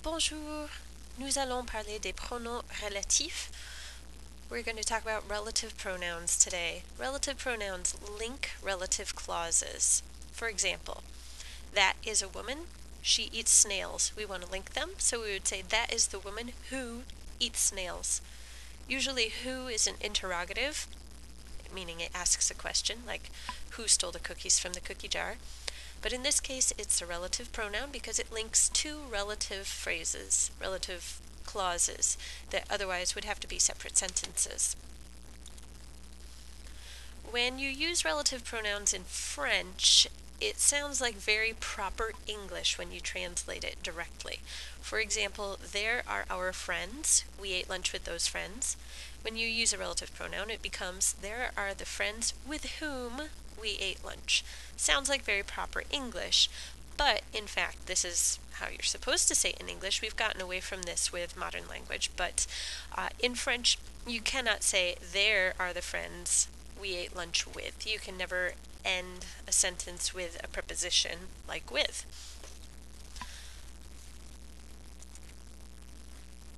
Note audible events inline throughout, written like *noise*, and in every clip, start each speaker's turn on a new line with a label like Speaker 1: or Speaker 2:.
Speaker 1: Bonjour. Nous allons parler des pronoms relatifs. We're going to talk about relative pronouns today. Relative pronouns link relative clauses. For example, that is a woman. She eats snails. We want to link them, so we would say that is the woman who eats snails. Usually, who is an interrogative, meaning it asks a question, like who stole the cookies from the cookie jar. But in this case, it's a relative pronoun because it links two relative phrases, relative clauses, that otherwise would have to be separate sentences. When you use relative pronouns in French, it sounds like very proper English when you translate it directly. For example, there are our friends. We ate lunch with those friends. When you use a relative pronoun, it becomes there are the friends with whom we ate lunch. Sounds like very proper English, but in fact, this is how you're supposed to say it in English. We've gotten away from this with modern language, but uh, in French, you cannot say, There are the friends we ate lunch with. You can never end a sentence with a preposition like with.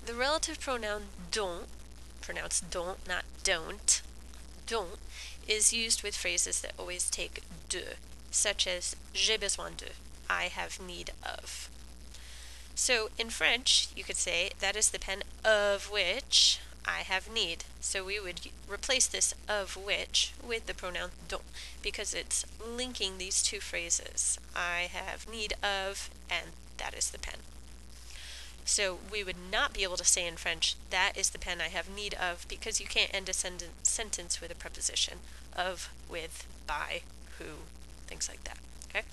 Speaker 1: The relative pronoun dont, pronounced don't, not don't, dont, is used with phrases that always take de, such as j'ai besoin de, I have need of. So in French, you could say that is the pen of which I have need. So we would replace this of which with the pronoun dont because it's linking these two phrases. I have need of and that is the pen. So we would not be able to say in French, that is the pen I have need of, because you can't end a sentence with a preposition of, with, by, who, things like that. Okay?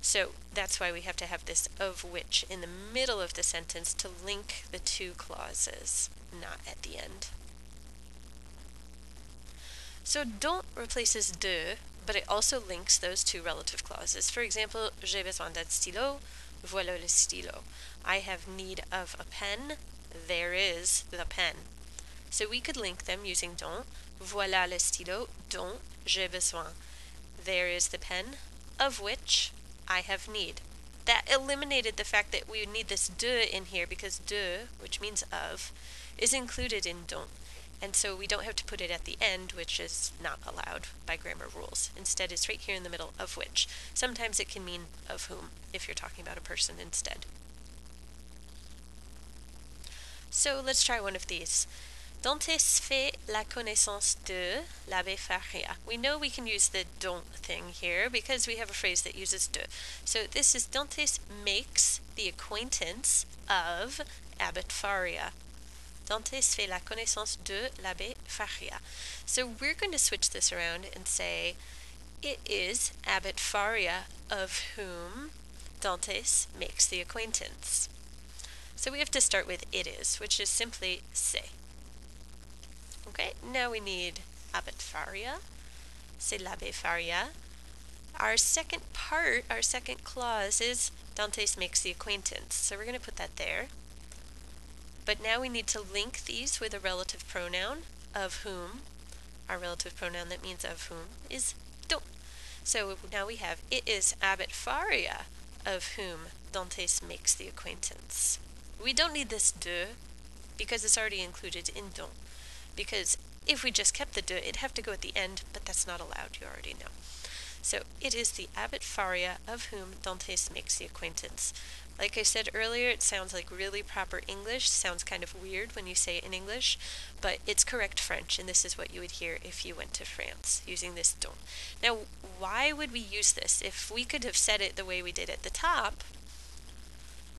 Speaker 1: So that's why we have to have this of which in the middle of the sentence to link the two clauses, not at the end. So dont replaces de, but it also links those two relative clauses. For example, j'ai besoin d'un stylo, voilà le stylo. I have need of a pen, there is the pen. So we could link them using dont, voilà le stylo, dont j'ai besoin. There is the pen, of which I have need. That eliminated the fact that we would need this de in here because de, which means of, is included in dont. And so we dont have to put it at the end, which is not allowed by grammar rules. Instead, it's right here in the middle of which. Sometimes it can mean of whom if you're talking about a person instead. So let's try one of these. Dantes fait la connaissance de l'abbé Faria. We know we can use the don't thing here because we have a phrase that uses de. So this is Dantes makes the acquaintance of Abbot Faria. Dantes fait la connaissance de l'abbé Faria. So we're going to switch this around and say it is Abbot Faria of whom Dantes makes the acquaintance. So we have to start with it is, which is simply c'est. Okay, now we need Abbot Faria. C'est l'abbé Faria. Our second part, our second clause is Dantes makes the acquaintance. So we're going to put that there. But now we need to link these with a relative pronoun of whom. Our relative pronoun that means of whom is dont. So now we have it is Abbot Faria of whom Dantes makes the acquaintance. We don't need this de because it's already included in dont because if we just kept the de, it'd have to go at the end, but that's not allowed, you already know. So it is the Abbot Faria of whom Dantes makes the acquaintance. Like I said earlier, it sounds like really proper English, sounds kind of weird when you say it in English, but it's correct French, and this is what you would hear if you went to France using this don. Now, why would we use this? If we could have said it the way we did at the top,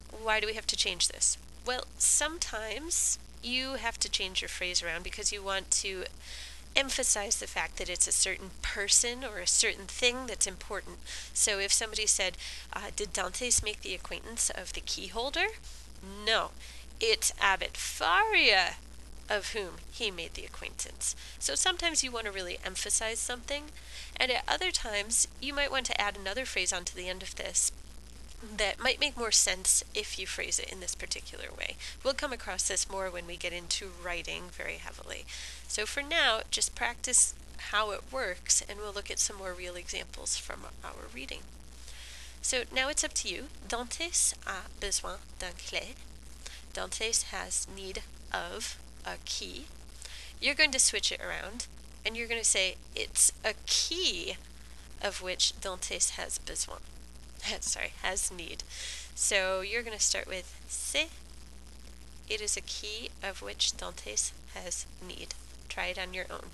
Speaker 1: why do we have to change this? Well, sometimes you have to change your phrase around because you want to emphasize the fact that it's a certain person or a certain thing that's important. So if somebody said, uh, Did Dantes make the acquaintance of the key holder? No, it's Abbot Faria of whom he made the acquaintance. So sometimes you want to really emphasize something, and at other times you might want to add another phrase onto the end of this that might make more sense if you phrase it in this particular way. We'll come across this more when we get into writing very heavily. So for now, just practice how it works and we'll look at some more real examples from our reading. So now it's up to you. Dantes a besoin d'un clé. Dantes has need of a key, you're going to switch it around and you're going to say it's a key of which Dantes has besoin. *laughs* Sorry, has need. So you're going to start with c'est. It is a key of which Dantes has need. Try it on your own.